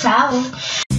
Ciao.